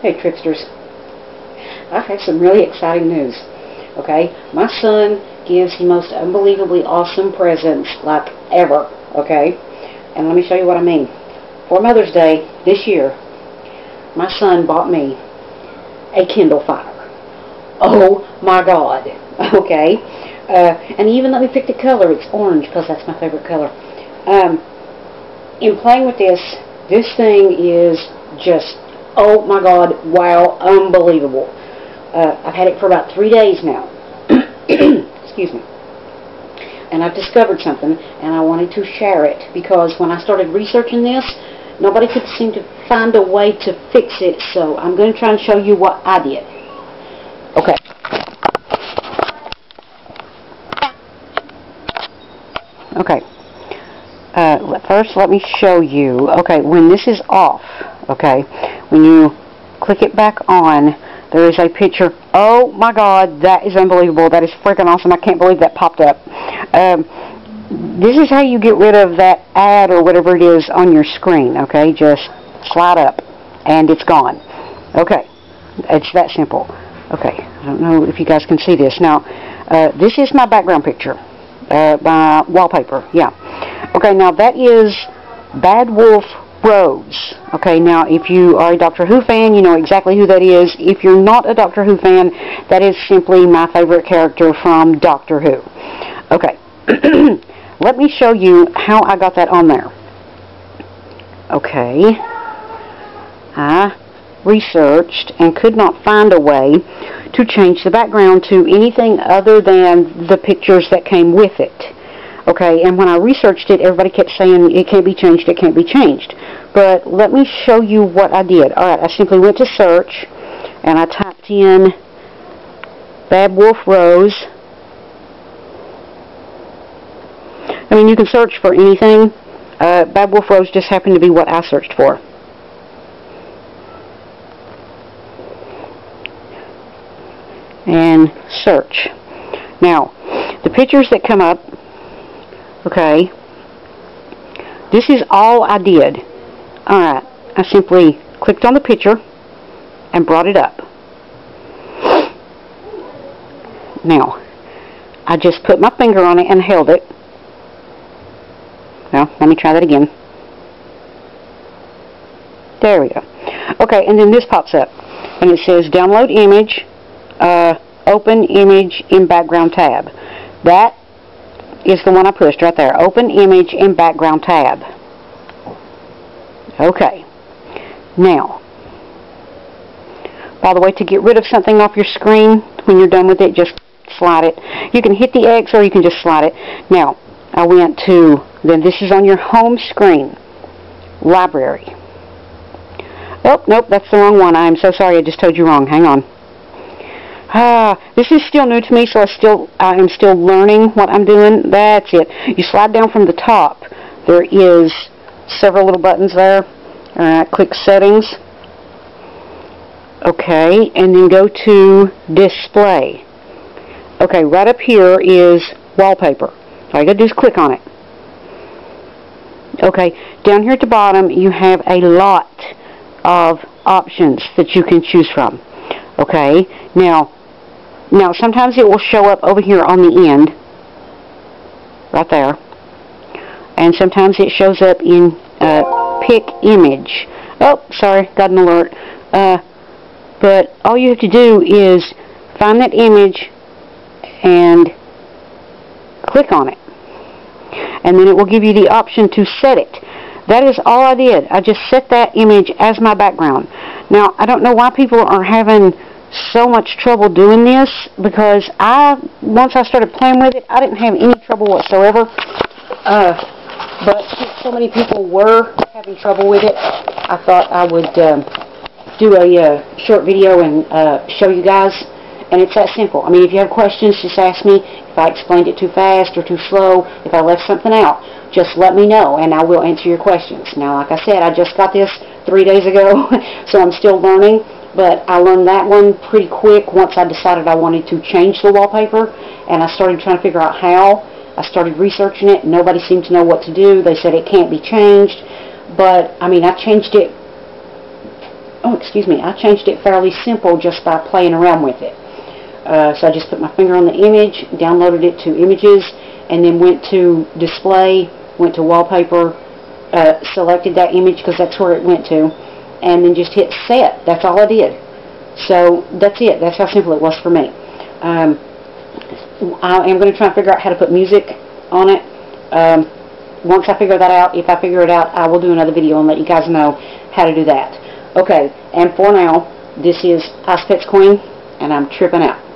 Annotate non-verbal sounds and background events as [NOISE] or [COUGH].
Hey tricksters. I have some really exciting news. Okay? My son gives the most unbelievably awesome presents like ever. Okay? And let me show you what I mean. For Mother's Day this year, my son bought me a Kindle Fire. Oh my god. [LAUGHS] Okay? Uh, and even let me pick the color. It's orange because that's my favorite color. Um, in playing with this, this thing is just, oh my god, wow, unbelievable. Uh, I've had it for about three days now. [CLEARS THROAT] Excuse me. And I've discovered something, and I wanted to share it because when I started researching this, nobody could seem to find a way to fix it, so I'm going to try and show you what I did. Okay. Okay. Uh, first, let me show you. Okay, when this is off, okay, when you click it back on, there is a picture. Oh my God, that is unbelievable. That is freaking awesome. I can't believe that popped up. Um, this is how you get rid of that ad or whatever it is on your screen. Okay, just slide up, and it's gone. Okay, it's that simple. Okay, I don't know if you guys can see this. Now, uh, this is my background picture. Uh, my wallpaper, yeah. Okay, now that is Bad Wolf Rose. Okay, now if you are a Doctor Who fan, you know exactly who that is. If you're not a Doctor Who fan, that is simply my favorite character from Doctor Who. Okay, [CLEARS THROAT] let me show you how I got that on there. Okay, I researched and could not find a way to change the background to anything other than the pictures that came with it. Okay, and when I researched it, everybody kept saying it can't be changed, it can't be changed. But let me show you what I did. Alright, I simply went to search, and I typed in Bad Wolf Rose. I mean, you can search for anything. Uh, Bad Wolf Rose just happened to be what I searched for. And search. Now, the pictures that come up Okay. This is all I did. Alright. I simply clicked on the picture and brought it up. Now, I just put my finger on it and held it. Now, let me try that again. There we go. Okay, and then this pops up. And it says download image, uh, open image in background tab. That is the one I pushed right there. Open image and background tab. Okay. Now, by the way, to get rid of something off your screen, when you're done with it, just slide it. You can hit the X or you can just slide it. Now, I went to, then this is on your home screen, library. Oh, nope, that's the wrong one. I am so sorry, I just told you wrong. Hang on. Ah, this is still new to me, so I still I am still learning what I'm doing. That's it. You slide down from the top. There is several little buttons there. Alright, click settings. Okay, and then go to display. Okay, right up here is wallpaper. All you gotta do is click on it. Okay, down here at the bottom you have a lot of options that you can choose from. Okay, now now, sometimes it will show up over here on the end, right there, and sometimes it shows up in uh, pick image. Oh, sorry, got an alert. Uh, but all you have to do is find that image and click on it. And then it will give you the option to set it. That is all I did. I just set that image as my background. Now, I don't know why people are having so much trouble doing this because I, once I started playing with it, I didn't have any trouble whatsoever. Uh, but so many people were having trouble with it, I thought I would um, do a uh, short video and uh, show you guys. And it's that simple. I mean, if you have questions, just ask me. If I explained it too fast or too slow, if I left something out, just let me know and I will answer your questions. Now, like I said, I just got this three days ago, [LAUGHS] so I'm still learning. But I learned that one pretty quick once I decided I wanted to change the wallpaper. And I started trying to figure out how. I started researching it. Nobody seemed to know what to do. They said it can't be changed. But, I mean, I changed it oh, excuse me, I changed it fairly simple just by playing around with it. Uh, so I just put my finger on the image, downloaded it to images, and then went to display, went to wallpaper, uh, selected that image because that's where it went to, and then just hit set. That's all I did. So that's it. That's how simple it was for me. Um, I am going to try and figure out how to put music on it. Um, once I figure that out, if I figure it out, I will do another video and let you guys know how to do that. Okay, and for now, this is Icepets Queen, and I'm tripping out.